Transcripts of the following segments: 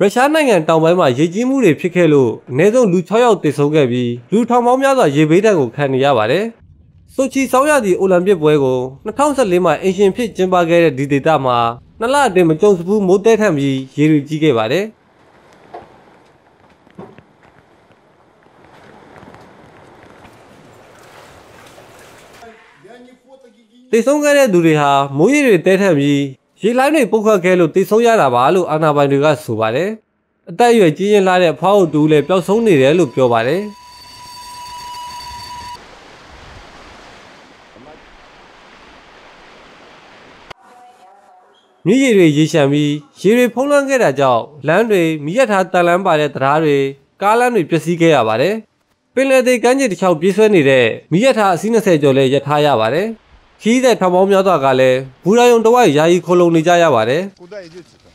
ရုရှားနိုင်ငံတောင်ပိုင်းမှာရေကြီးမှုတွေဖြစ်ခဲ့လို့အနည်းဆုံးလူ6ယောက်သေဆုံးခဲ့ပြီးလူထောင်ပေါင်းများစွာရေဘေးဒဏ်ကိုခံနေရပါတယ်။ဆိုချီဆောင်းရာသီအိုလံပစ်ပွဲကို2014မှာအင်ရှင်ဖြစ်ကျင်းပခဲ့တဲ့ဒီဒေသမှာနှစ်လအတွင်းမကြုံစဘူးမိုးတဲထန်ပြီးရေတွေကြီးခဲ့ပါတယ်။တေဆုံးခဲ့တဲ့သူတွေဟာမိုးရေတွေတဲထက်ပြီး ရေလိုင်းတွေပုတ်ခတ်ခဲ့လို့တေဆုံးရတာပါလို့အာဏာပိုင်တွေကဆိုပါတယ်။အသက်အရွယ်ကြီးရင်လာတဲ့အဖွားတို့တူလည်းပျောက်ဆုံးနေတယ်လို့ပြောပါတယ်။မြည်ရည်တွေရေရှမ်းပြီးရေတွေဖုံးလွှမ်းခဲ့တာကြောင့်လမ်းတွေမိရထားတန်လန်းပါတဲ့တရားတွေကားလမ်းတွေပျက်စီးခဲ့ရပါတယ်။ပင်လယ်သေးကမ်းခြေတစ်ချောင်းပြေးဆွဲနေတဲ့မိရထားအစီး20ကျော်လည်းရထားရပါတယ်။ ခီးတဲ့ထောင်ပေါင်းများစွာကလည်းဘူရာယုံတဝိုက်ယာယီခိုလုံနေကြရပါတယ် Куда идете-то?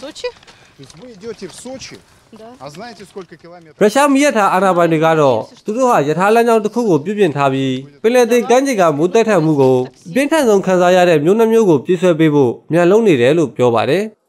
Сочи? То есть вы идете в Сочи, Да. а знаете, сколько километров? ရုရှားမိရထားအာဏာပိုင်တွေကတော့သူတို့ဟာယထာလမ်းကြောင်းတစ်ခုကိုပြုပြင်ထားပြီးပင်လယ်သေးကမ်းခြေကမိုးတက်ထန်မှုကိုအပြင်းထန်ဆုံးခံစားရတဲ့မျိုးနှမျိုးကိုပြည့်ဆွဲပေးဖို့မြန်လုံးနေတယ်လို့ပြောပါတယ်။